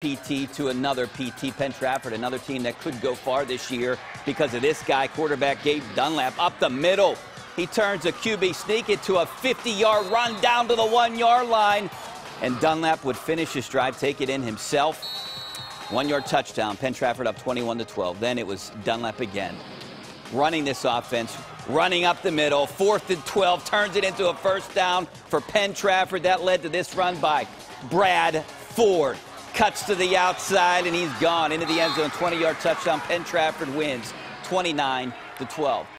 PT to another PT. Penn Trafford, another team that could go far this year because of this guy, quarterback Gabe Dunlap, up the middle. He turns a QB sneak into a 50-yard run down to the one-yard line. And Dunlap would finish his drive, take it in himself. One-yard touchdown. Penn Trafford up 21 to 12. Then it was Dunlap again. Running this offense, running up the middle, fourth and 12, turns it into a first down for Penn Trafford. That led to this run by Brad Ford cuts to the outside, and he's gone into the end zone. 20 yard touchdown. Penn Trafford wins 29 to 12.